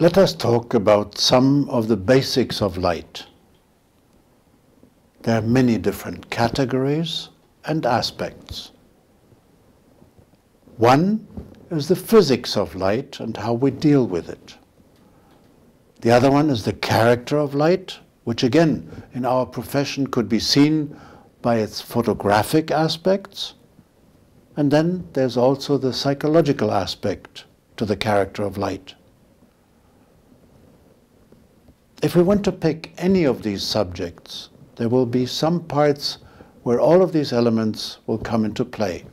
Let us talk about some of the basics of light. There are many different categories and aspects. One is the physics of light and how we deal with it. The other one is the character of light, which again, in our profession, could be seen by its photographic aspects. And then there's also the psychological aspect to the character of light. If we want to pick any of these subjects, there will be some parts where all of these elements will come into play.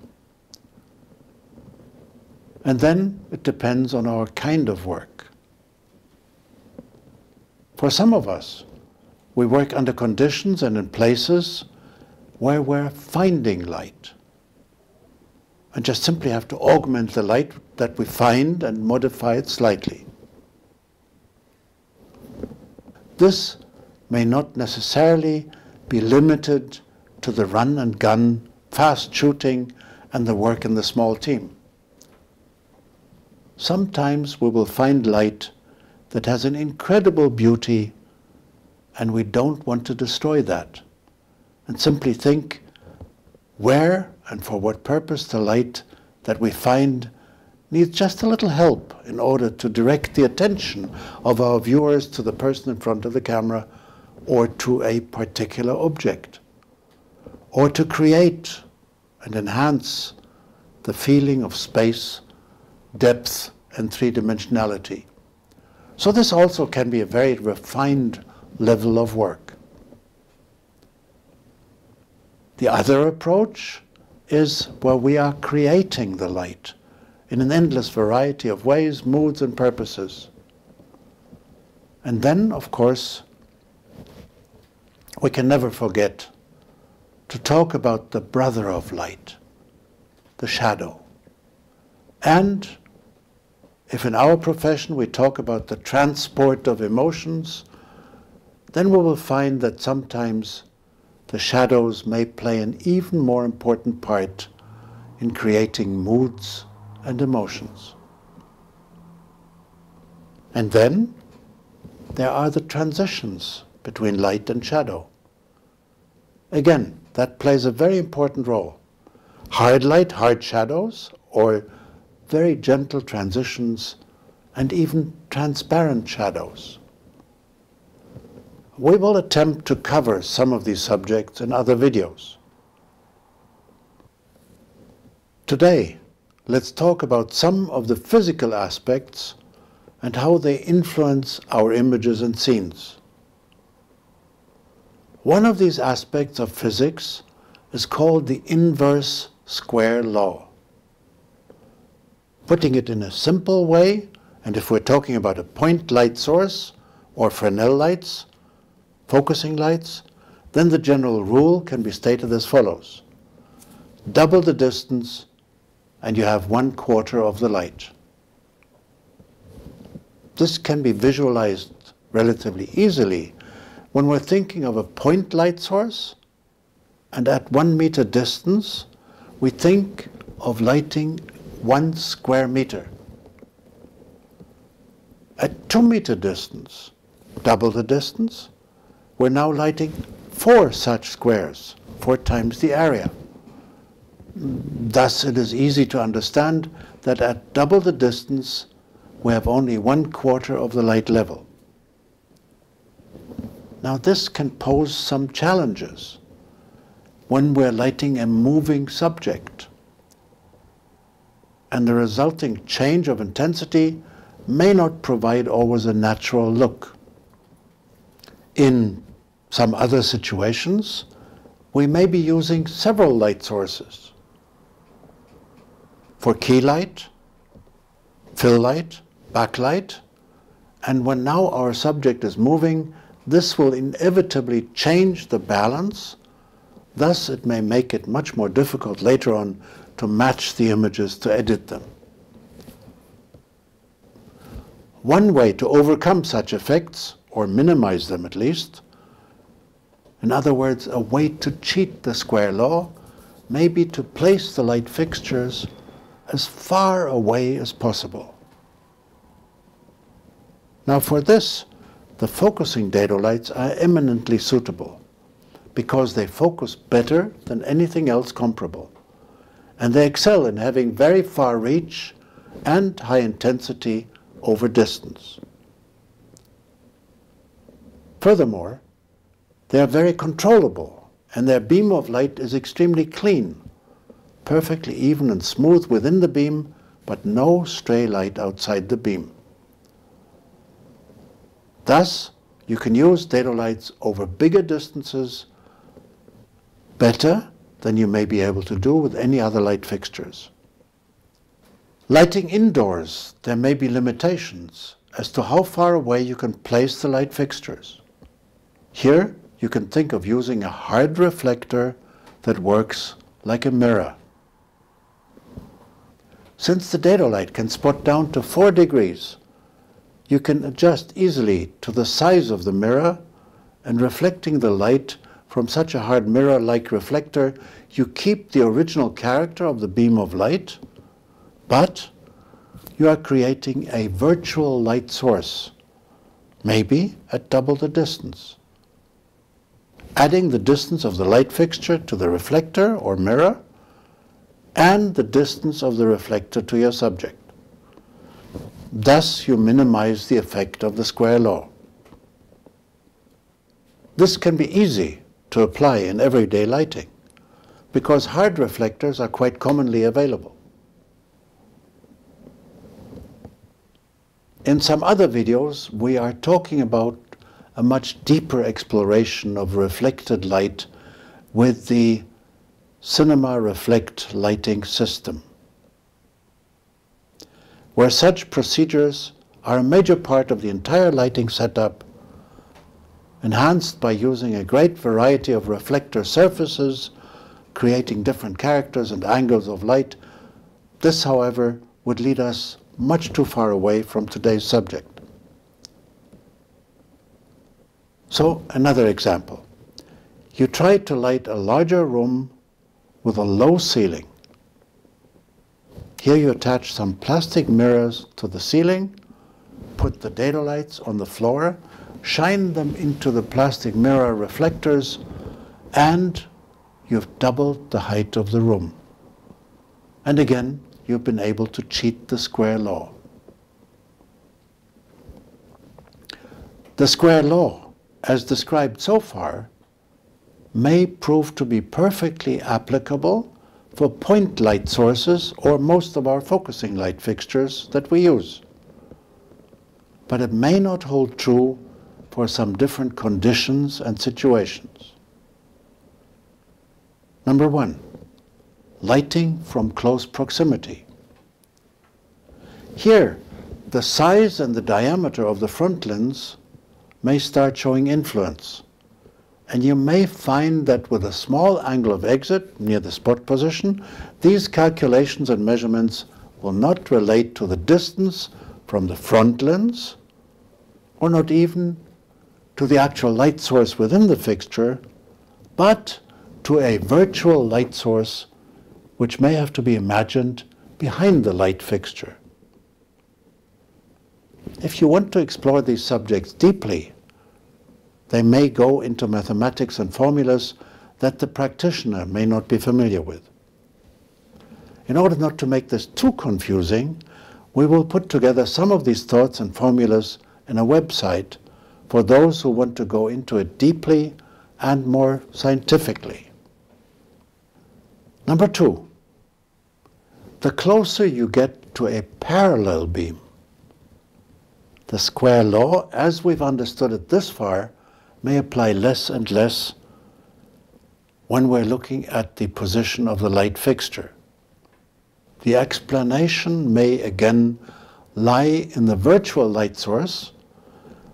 And then it depends on our kind of work. For some of us, we work under conditions and in places where we're finding light. And just simply have to augment the light that we find and modify it slightly. This may not necessarily be limited to the run and gun, fast shooting, and the work in the small team. Sometimes we will find light that has an incredible beauty, and we don't want to destroy that, and simply think where and for what purpose the light that we find needs just a little help in order to direct the attention of our viewers to the person in front of the camera or to a particular object, or to create and enhance the feeling of space, depth, and three-dimensionality. So this also can be a very refined level of work. The other approach is where we are creating the light in an endless variety of ways, moods, and purposes. And then, of course, we can never forget to talk about the brother of light, the shadow. And if in our profession we talk about the transport of emotions, then we will find that sometimes the shadows may play an even more important part in creating moods and emotions. And then there are the transitions between light and shadow. Again, that plays a very important role. Hard light, hard shadows, or very gentle transitions, and even transparent shadows. We will attempt to cover some of these subjects in other videos. Today, let's talk about some of the physical aspects and how they influence our images and scenes. One of these aspects of physics is called the inverse square law. Putting it in a simple way, and if we're talking about a point light source or Fresnel lights, focusing lights, then the general rule can be stated as follows. Double the distance and you have one quarter of the light. This can be visualized relatively easily when we're thinking of a point light source and at one meter distance we think of lighting one square meter. At two meter distance, double the distance, we're now lighting four such squares, four times the area. Thus, it is easy to understand that at double the distance, we have only one quarter of the light level. Now, this can pose some challenges when we're lighting a moving subject. And the resulting change of intensity may not provide always a natural look. In some other situations, we may be using several light sources for key light, fill light, backlight, and when now our subject is moving, this will inevitably change the balance. Thus, it may make it much more difficult later on to match the images to edit them. One way to overcome such effects, or minimize them at least, in other words, a way to cheat the square law, may be to place the light fixtures as far away as possible. Now for this, the focusing lights are eminently suitable because they focus better than anything else comparable. And they excel in having very far reach and high intensity over distance. Furthermore, they are very controllable and their beam of light is extremely clean, perfectly even and smooth within the beam, but no stray light outside the beam. Thus, you can use Dedolights over bigger distances better than you may be able to do with any other light fixtures. Lighting indoors, there may be limitations as to how far away you can place the light fixtures. Here, you can think of using a hard reflector that works like a mirror. Since the light can spot down to 4 degrees, you can adjust easily to the size of the mirror and reflecting the light from such a hard mirror-like reflector, you keep the original character of the beam of light, but you are creating a virtual light source, maybe at double the distance. Adding the distance of the light fixture to the reflector or mirror, and the distance of the reflector to your subject. Thus, you minimize the effect of the square law. This can be easy to apply in everyday lighting because hard reflectors are quite commonly available. In some other videos, we are talking about a much deeper exploration of reflected light with the Cinema Reflect lighting system where such procedures are a major part of the entire lighting setup, enhanced by using a great variety of reflector surfaces, creating different characters and angles of light. This, however, would lead us much too far away from today's subject. So, another example. You try to light a larger room with a low ceiling. Here you attach some plastic mirrors to the ceiling, put the Dedolights on the floor, shine them into the plastic mirror reflectors, and you've doubled the height of the room. And again, you've been able to cheat the square law. The square law, as described so far, may prove to be perfectly applicable for point light sources or most of our focusing light fixtures that we use. But it may not hold true for some different conditions and situations. Number one, lighting from close proximity. Here, the size and the diameter of the front lens may start showing influence. And you may find that with a small angle of exit near the spot position, these calculations and measurements will not relate to the distance from the front lens, or not even to the actual light source within the fixture, but to a virtual light source which may have to be imagined behind the light fixture. If you want to explore these subjects deeply, they may go into mathematics and formulas that the practitioner may not be familiar with. In order not to make this too confusing, we will put together some of these thoughts and formulas in a website for those who want to go into it deeply and more scientifically. Number two, the closer you get to a parallel beam, the square law, as we've understood it this far, may apply less and less when we're looking at the position of the light fixture. The explanation may again lie in the virtual light source,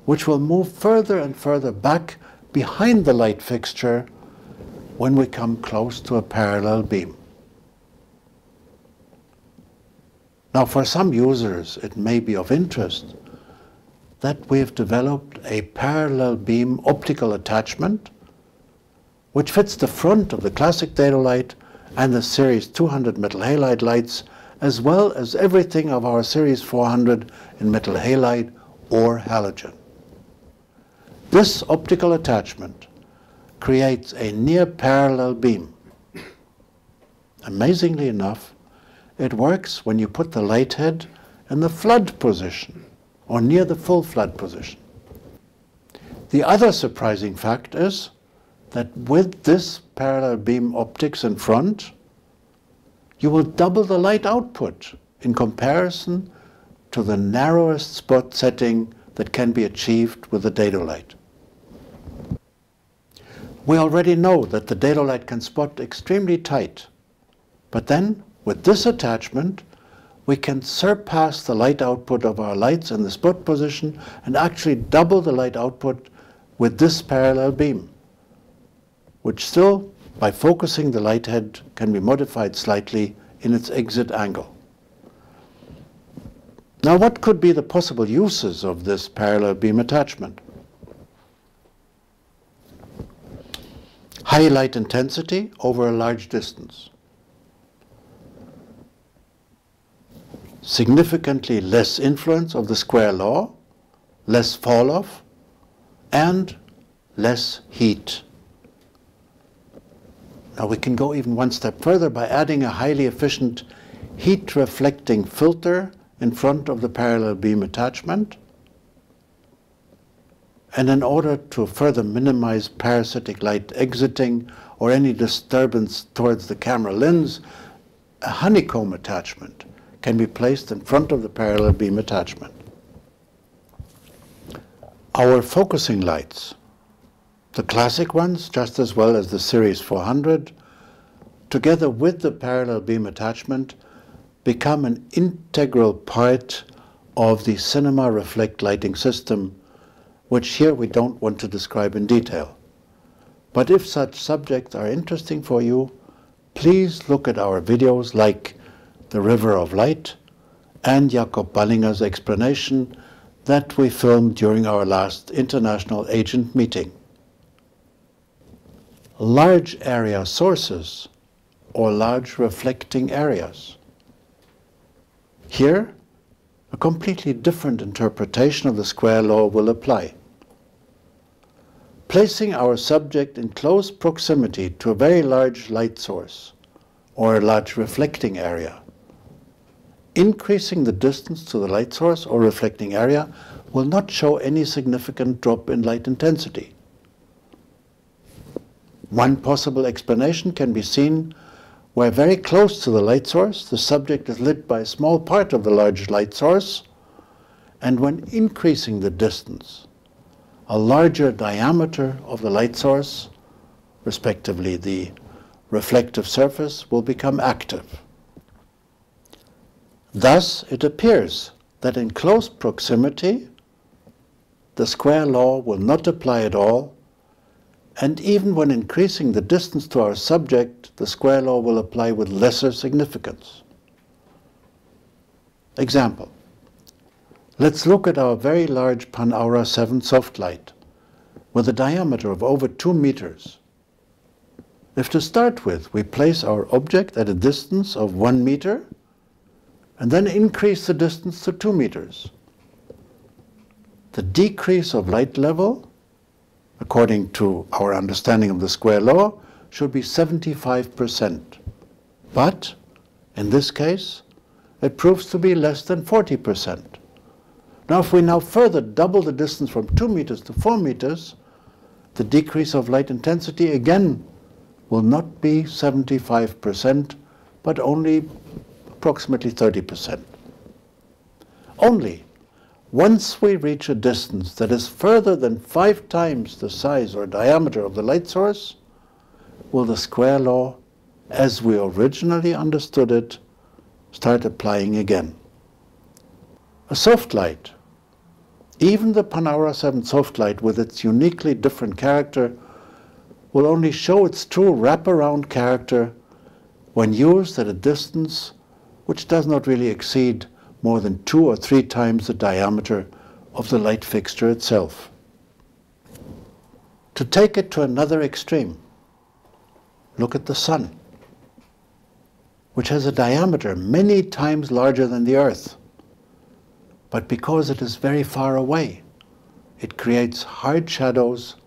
which will move further and further back behind the light fixture when we come close to a parallel beam. Now for some users it may be of interest that we've developed a parallel beam optical attachment which fits the front of the classic light and the series 200 metal halide lights as well as everything of our series 400 in metal halide or halogen. This optical attachment creates a near parallel beam. Amazingly enough, it works when you put the light head in the flood position or near the full flood position. The other surprising fact is that with this parallel beam optics in front, you will double the light output in comparison to the narrowest spot setting that can be achieved with the Dedolight. We already know that the Dedolight can spot extremely tight, but then with this attachment, we can surpass the light output of our lights in the spot position and actually double the light output with this parallel beam, which still, by focusing the light head, can be modified slightly in its exit angle. Now, what could be the possible uses of this parallel beam attachment? High light intensity over a large distance. Significantly less influence of the square law, less fall off, and less heat. Now we can go even one step further by adding a highly efficient heat reflecting filter in front of the parallel beam attachment and in order to further minimize parasitic light exiting or any disturbance towards the camera lens, a honeycomb attachment can be placed in front of the parallel beam attachment. Our focusing lights, the classic ones just as well as the Series 400, together with the parallel beam attachment, become an integral part of the cinema reflect lighting system which here we don't want to describe in detail. But if such subjects are interesting for you, please look at our videos like The River of Light and Jakob Ballinger's explanation that we filmed during our last international agent meeting. Large area sources or large reflecting areas. Here, a completely different interpretation of the square law will apply placing our subject in close proximity to a very large light source or a large reflecting area. Increasing the distance to the light source or reflecting area will not show any significant drop in light intensity. One possible explanation can be seen where very close to the light source, the subject is lit by a small part of the large light source, and when increasing the distance, a larger diameter of the light source, respectively the reflective surface, will become active. Thus, it appears that in close proximity, the square law will not apply at all, and even when increasing the distance to our subject, the square law will apply with lesser significance. Example. Let's look at our very large Panaura 7 soft light with a diameter of over 2 meters. If to start with we place our object at a distance of 1 meter and then increase the distance to 2 meters, the decrease of light level, according to our understanding of the square law, should be 75%. But in this case, it proves to be less than 40%. Now, if we now further double the distance from 2 meters to 4 meters, the decrease of light intensity again will not be 75%, but only approximately 30%. Only once we reach a distance that is further than five times the size or diameter of the light source, will the square law, as we originally understood it, start applying again. A soft light even the Panaura 7 soft light with its uniquely different character will only show its true wraparound character when used at a distance which does not really exceed more than two or three times the diameter of the light fixture itself. To take it to another extreme, look at the Sun, which has a diameter many times larger than the Earth but because it is very far away, it creates hard shadows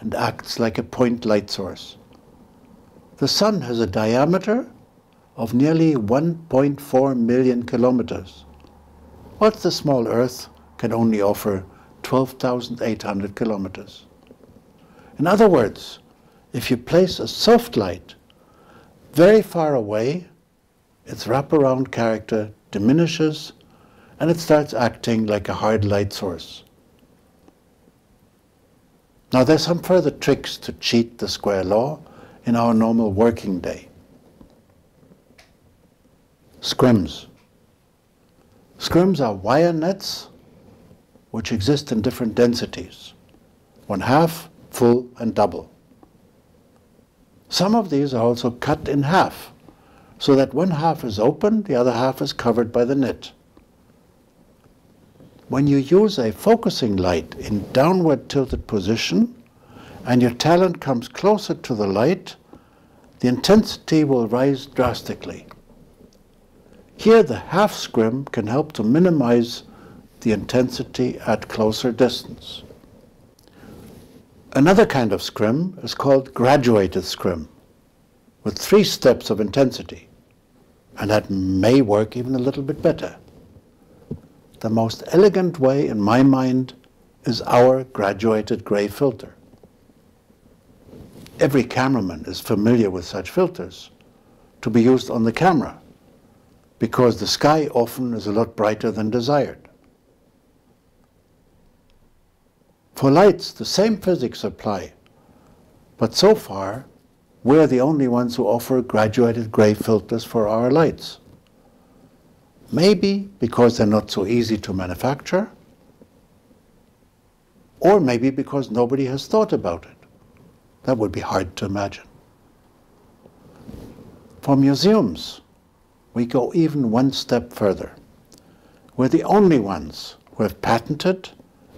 and acts like a point light source. The Sun has a diameter of nearly 1.4 million kilometers, whilst the small Earth can only offer 12,800 kilometers. In other words, if you place a soft light very far away, its wraparound character diminishes and it starts acting like a hard light source. Now there's some further tricks to cheat the square law in our normal working day. Scrims. Scrims are wire nets which exist in different densities, one half, full and double. Some of these are also cut in half, so that one half is open, the other half is covered by the net. When you use a focusing light in downward tilted position, and your talent comes closer to the light, the intensity will rise drastically. Here the half scrim can help to minimize the intensity at closer distance. Another kind of scrim is called graduated scrim, with three steps of intensity, and that may work even a little bit better. The most elegant way, in my mind, is our graduated gray filter. Every cameraman is familiar with such filters to be used on the camera because the sky often is a lot brighter than desired. For lights, the same physics apply, but so far, we're the only ones who offer graduated gray filters for our lights. Maybe because they're not so easy to manufacture, or maybe because nobody has thought about it. That would be hard to imagine. For museums, we go even one step further. We're the only ones who have patented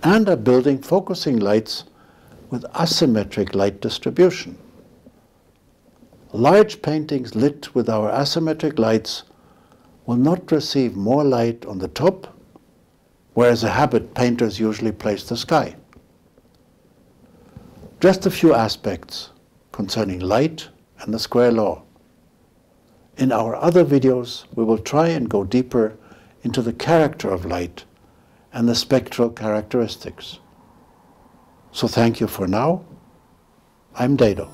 and are building focusing lights with asymmetric light distribution. Large paintings lit with our asymmetric lights will not receive more light on the top, whereas a habit painters usually place the sky. Just a few aspects concerning light and the square law. In our other videos, we will try and go deeper into the character of light and the spectral characteristics. So thank you for now. I'm Dedo.